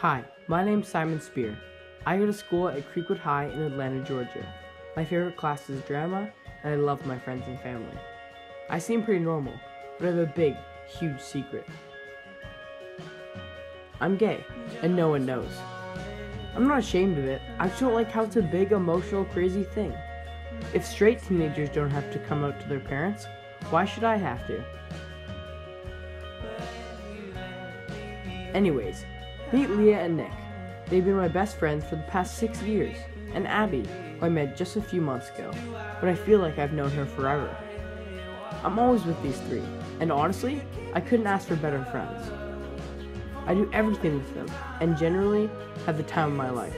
Hi, my name's Simon Spier. I go to school at Creekwood High in Atlanta, Georgia. My favorite class is drama, and I love my friends and family. I seem pretty normal, but I have a big, huge secret. I'm gay, and no one knows. I'm not ashamed of it, I just don't like how it's a big, emotional, crazy thing. If straight teenagers don't have to come out to their parents, why should I have to? Anyways, meet Leah and Nick. They've been my best friends for the past six years, and Abby, who I met just a few months ago, but I feel like I've known her forever. I'm always with these three, and honestly, I couldn't ask for better friends. I do everything with them, and generally have the time of my life.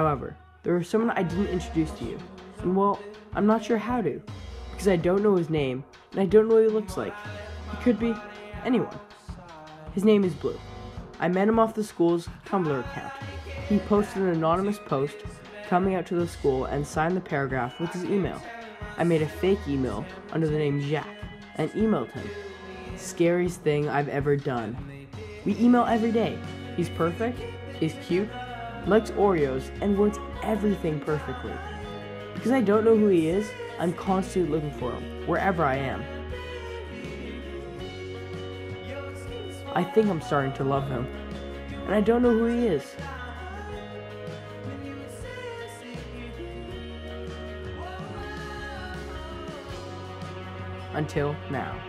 However, there is someone I didn't introduce to you, and well, I'm not sure how to, because I don't know his name, and I don't know what he looks like. He could be anyone. His name is Blue. I met him off the school's Tumblr account. He posted an anonymous post coming out to the school and signed the paragraph with his email. I made a fake email under the name Jack and emailed him. Scariest thing I've ever done. We email every day. He's perfect, he's cute, likes Oreos, and words everything perfectly. Because I don't know who he is, I'm constantly looking for him, wherever I am. I think I'm starting to love him, and I don't know who he is. Until now.